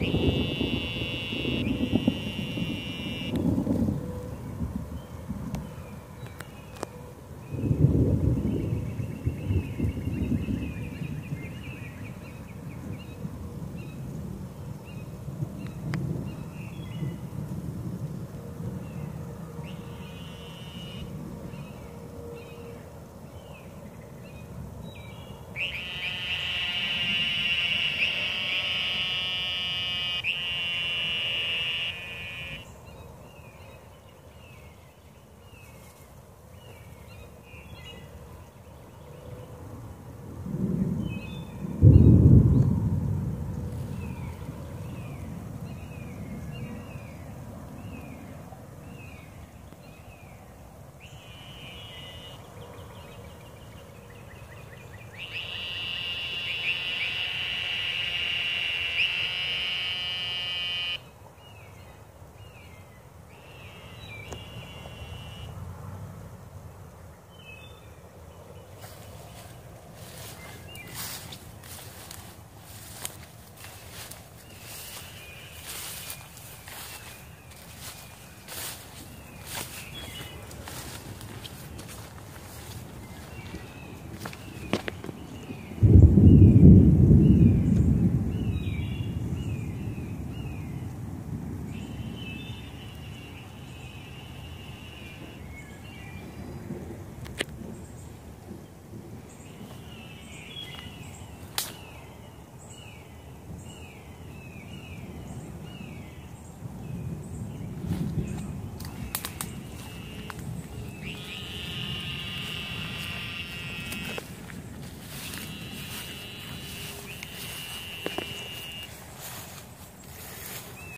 Beep.